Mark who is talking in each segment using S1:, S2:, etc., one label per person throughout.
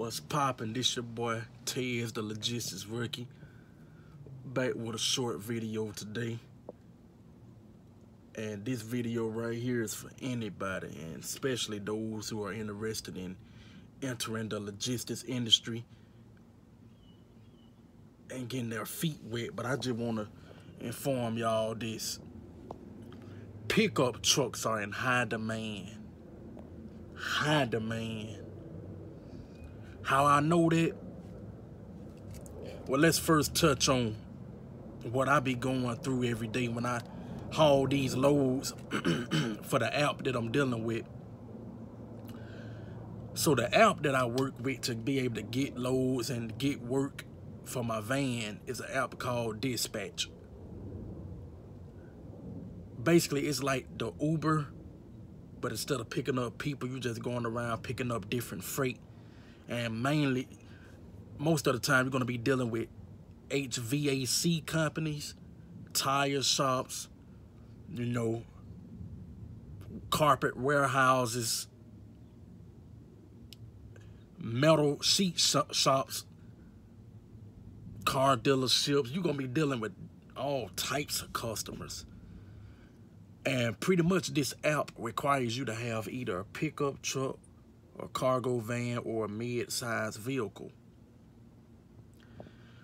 S1: What's poppin'? This your boy Tez, the logistics rookie. Back with a short video today. And this video right here is for anybody, and especially those who are interested in entering the logistics industry and getting their feet wet. But I just want to inform y'all this. Pickup trucks are in high demand. High demand. How I know that? Well, let's first touch on what I be going through every day when I haul these loads for the app that I'm dealing with. So the app that I work with to be able to get loads and get work for my van is an app called Dispatch. Basically, it's like the Uber, but instead of picking up people, you're just going around picking up different freight. And mainly, most of the time, you're going to be dealing with HVAC companies, tire shops, you know, carpet warehouses, metal sheet shops, car dealerships. You're going to be dealing with all types of customers. And pretty much this app requires you to have either a pickup truck, a cargo van, or a mid-sized vehicle.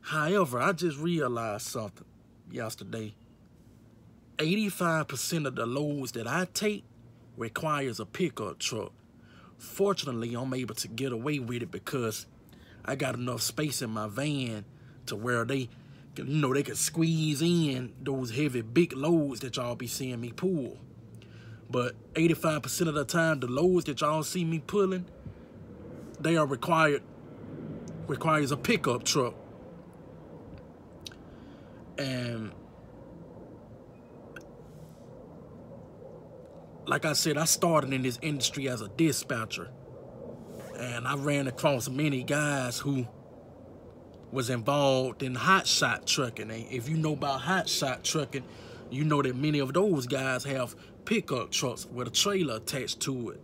S1: However, I just realized something yesterday. 85% of the loads that I take requires a pickup truck. Fortunately, I'm able to get away with it because I got enough space in my van to where they, you know, they can squeeze in those heavy big loads that y'all be seeing me pull. But 85% of the time, the loads that y'all see me pulling, they are required, requires a pickup truck. And like I said, I started in this industry as a dispatcher. And I ran across many guys who was involved in hot shot trucking. And if you know about hot shot trucking, you know that many of those guys have pickup trucks with a trailer attached to it.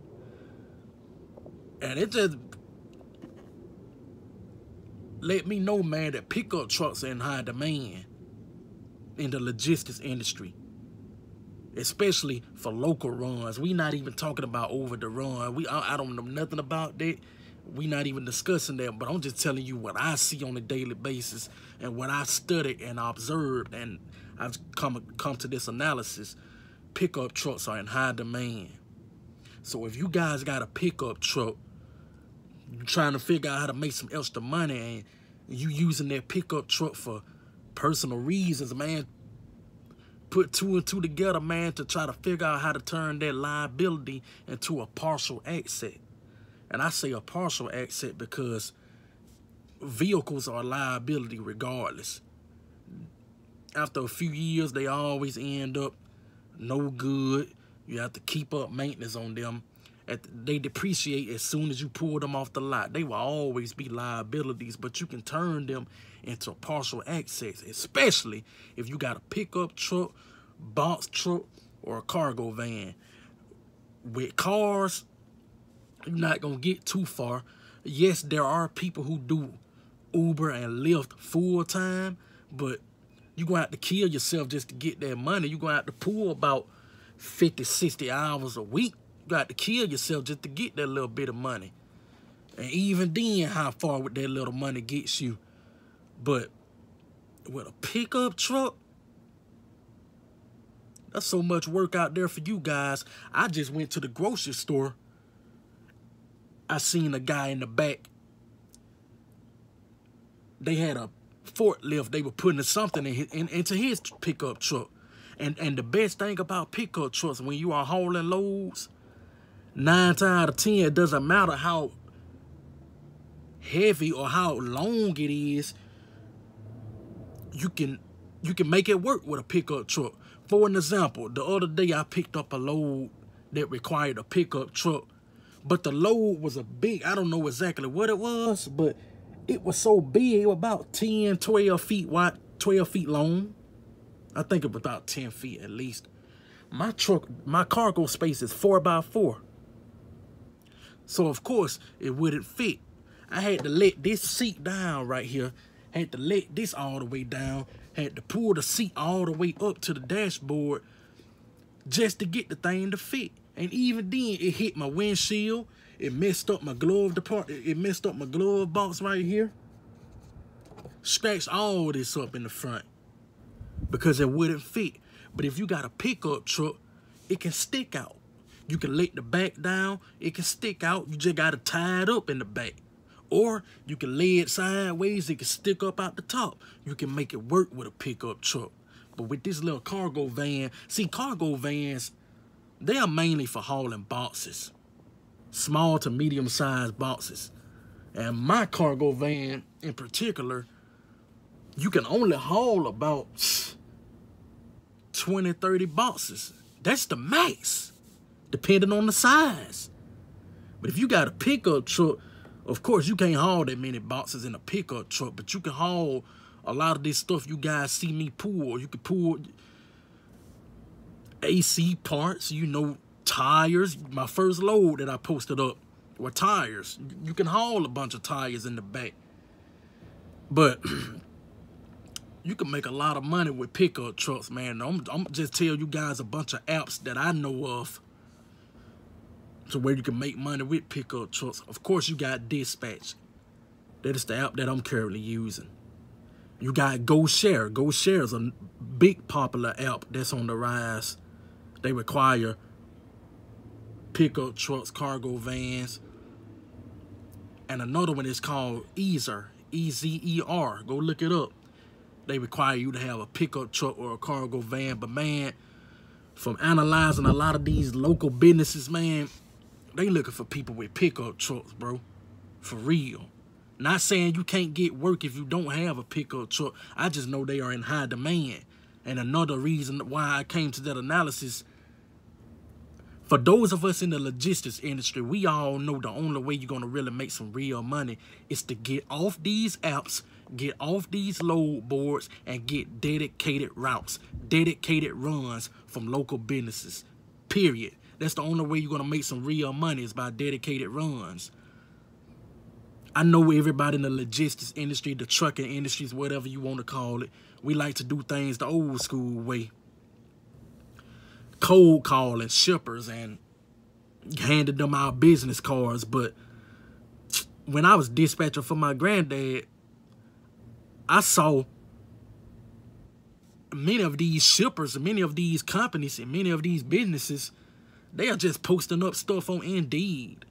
S1: And it just let me know, man, that pickup trucks are in high demand in the logistics industry. Especially for local runs. We not even talking about over the run. We I, I don't know nothing about that. We not even discussing that, but I'm just telling you what I see on a daily basis and what I studied and observed and I've come come to this analysis. Pickup trucks are in high demand. So if you guys got a pickup truck, trying to figure out how to make some extra money and you using that pickup truck for personal reasons, man, put two and two together, man, to try to figure out how to turn that liability into a partial asset. And I say a partial asset because vehicles are liability regardless after a few years, they always end up no good. You have to keep up maintenance on them. They depreciate as soon as you pull them off the lot. They will always be liabilities, but you can turn them into partial access, especially if you got a pickup truck, box truck, or a cargo van. With cars, you're not going to get too far. Yes, there are people who do Uber and Lyft full time, but you're going to have to kill yourself just to get that money. You're going to have to pull about 50, 60 hours a week. You got to kill yourself just to get that little bit of money. And even then, how far would that little money gets you? But with a pickup truck, that's so much work out there for you guys. I just went to the grocery store. I seen a guy in the back. They had a forklift they were putting something in, his, in, into his pickup truck. And and the best thing about pickup trucks, when you are hauling loads, nine times out of ten, it doesn't matter how heavy or how long it is, you can you can make it work with a pickup truck. For an example, the other day I picked up a load that required a pickup truck, but the load was a big, I don't know exactly what it was, but it was so big, about 10, 12 feet wide, 12 feet long. I think it was about 10 feet at least. My truck, my cargo space is four by four. So of course it wouldn't fit. I had to let this seat down right here. Had to let this all the way down. Had to pull the seat all the way up to the dashboard just to get the thing to fit. And even then, it hit my windshield. It messed up my glove department. It messed up my glove box right here. Scratched all this up in the front because it wouldn't fit. But if you got a pickup truck, it can stick out. You can let the back down. It can stick out. You just got to tie it up in the back. Or you can lay it sideways. It can stick up out the top. You can make it work with a pickup truck. But with this little cargo van, see, cargo vans, they are mainly for hauling boxes. Small to medium-sized boxes. And my cargo van in particular, you can only haul about 20, 30 boxes. That's the max, depending on the size. But if you got a pickup truck, of course, you can't haul that many boxes in a pickup truck, but you can haul a lot of this stuff you guys see me pull. You can pull AC parts, you know, tires. My first load that I posted up were tires. You can haul a bunch of tires in the back. But you can make a lot of money with pickup trucks, man. I'm, I'm just tell you guys a bunch of apps that I know of to where you can make money with pickup trucks. Of course, you got Dispatch. That is the app that I'm currently using. You got GoShare. GoShare is a big popular app that's on the rise. They require pickup trucks, cargo vans. And another one is called Ezer, E-Z-E-R. Go look it up. They require you to have a pickup truck or a cargo van. But man, from analyzing a lot of these local businesses, man, they looking for people with pickup trucks, bro. For real. Not saying you can't get work if you don't have a pickup truck. I just know they are in high demand. And another reason why I came to that analysis, for those of us in the logistics industry, we all know the only way you're going to really make some real money is to get off these apps, get off these load boards, and get dedicated routes, dedicated runs from local businesses, period. That's the only way you're going to make some real money is by dedicated runs. I know everybody in the logistics industry, the trucking industries, whatever you want to call it, we like to do things the old school way. Cold calling shippers and handed them our business cards. But when I was dispatcher for my granddad, I saw many of these shippers, many of these companies, and many of these businesses, they are just posting up stuff on Indeed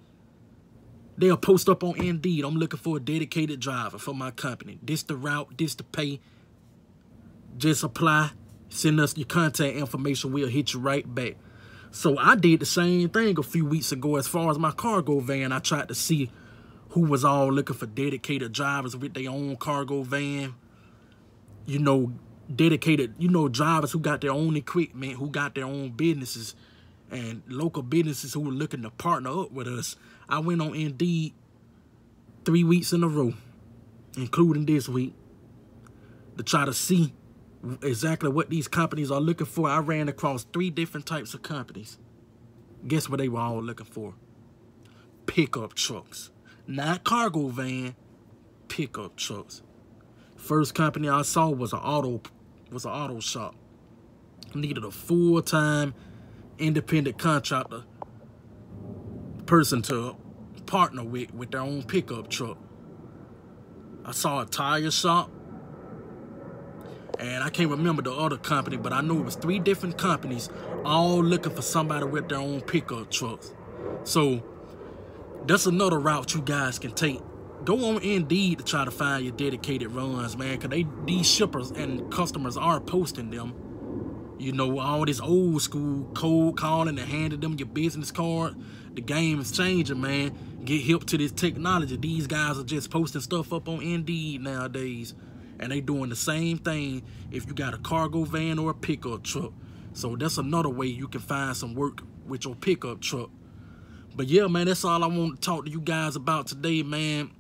S1: They'll post up on Indeed. I'm looking for a dedicated driver for my company. This the route, this the pay. Just apply. Send us your contact information. We'll hit you right back. So I did the same thing a few weeks ago as far as my cargo van. I tried to see who was all looking for dedicated drivers with their own cargo van. You know, dedicated, you know, drivers who got their own equipment, who got their own businesses, and local businesses who were looking to partner up with us. I went on Indeed three weeks in a row, including this week, to try to see exactly what these companies are looking for. I ran across three different types of companies. Guess what they were all looking for? Pickup trucks. Not cargo van, pickup trucks. First company I saw was an auto was an auto shop. Needed a full-time independent contractor person to partner with with their own pickup truck. I saw a tire shop. And I can't remember the other company, but I knew it was three different companies all looking for somebody with their own pickup trucks. So that's another route you guys can take. Go on Indeed to try to find your dedicated runs, man, because they these shippers and customers are posting them. You know, all this old school cold calling and handing them your business card the game is changing, man. Get hip to this technology. These guys are just posting stuff up on Indeed nowadays. And they doing the same thing if you got a cargo van or a pickup truck. So that's another way you can find some work with your pickup truck. But yeah, man, that's all I want to talk to you guys about today, man.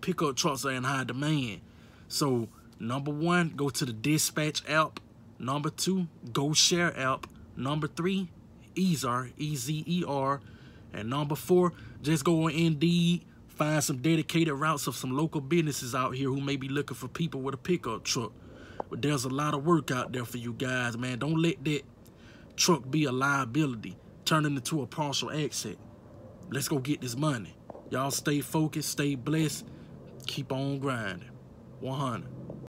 S1: Pickup trucks are in high demand. So, number one, go to the Dispatch app. Number two, GoShare app. Number three, Ezer, E-Z-E-R. And number four, just go on Indeed, Find some dedicated routes of some local businesses out here who may be looking for people with a pickup truck. But there's a lot of work out there for you guys, man. Don't let that truck be a liability, turning into a partial exit. Let's go get this money. Y'all stay focused, stay blessed, keep on grinding. 100.